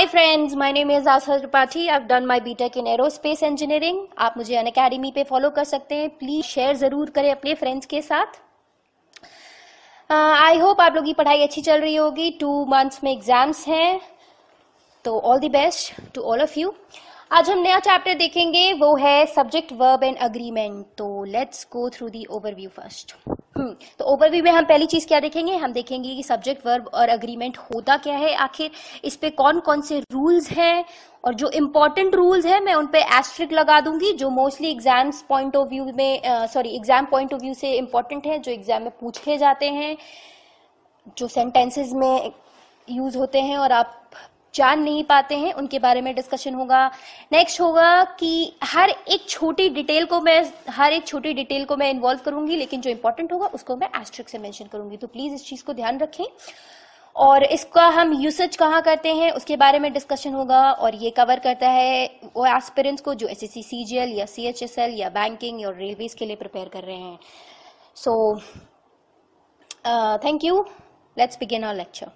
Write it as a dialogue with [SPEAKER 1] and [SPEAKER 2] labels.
[SPEAKER 1] Hi friends, my name is Asha Tripathi. I've done my BTech in Aerospace Engineering. आप मुझे अन academy पे follow कर सकते हैं. प्लीज़ शेयर ज़रूर करें अपने फ्रेंड्स के साथ. आई uh, होप आप लोगों की पढ़ाई अच्छी चल रही होगी. टू मंथ्स में एग्ज़ाम्स हैं. तो all the best to all of you आज हम नया चैप्टर देखेंगे. वो है सब्जेक्ट वर्ब एंड अग्रीमेंट तो let's go through the overview first तो ओवरव्यू में हम पहली चीज़ क्या देखेंगे? हम देखेंगे कि सब्जेक्ट वर्ब और अग्रीमेंट होता क्या है, आखिर इस पे कौन कौन से रूल्स हैं? और जो इम्पोर्टेंट रूल्स है, मैं उन पे एस्ट्रिक लगा दूँगी, जो mostly exams point of view में sorry exam point of view से इम्पोर्टेंट है, जो एग्ज़ाम में पूछे जाते हैं, जो सेंटेंसेस में यूज़ होते हैं, और आप जान नहीं पाते हैं, उनके बारे में डिस्कशन होगा। नेक्स्ट होगा कि हर एक छोटी डिटेल को मैं, हर एक छोटी डिटेल को मैं इन्वॉल्व करूँगी, लेकिन जो इंपॉर्टेंट होगा उसको मैं एस्ट्रिक से मेंशन करूँगी। तो प्लीज़ इस चीज़ को ध्यान रखें। और इसका हम यूसेज कहाँ करते हैं, उसके बारे में डिस्कशन होगा। और ये कवर करता है वो एस्पिरेंट्स को जो S S C G L या सी एच एस एल या बैंकिंग या रेलवेज के लिए प्रिपेयर कर रहे हैं। So thank you let's begin our lecture